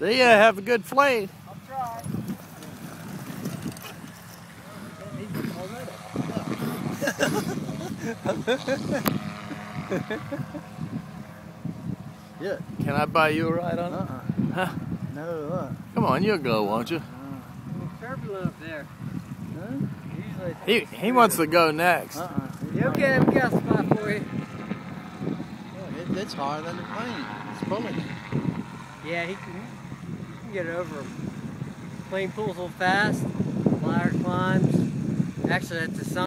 See ya. Have a good flight. I'll try. Yeah. Can I buy you a ride on it? Uh-uh. Huh? No, uh. Come on, you'll go, won't you? It's turbulent up there. Huh? Usually He he wants to go next. Uh-uh. You okay? We got a spot for you. It, it's higher than the plane. It's pulling. Yeah, he can, he can get over them. Plane pulls so fast, flyer climbs. Actually, at the sun.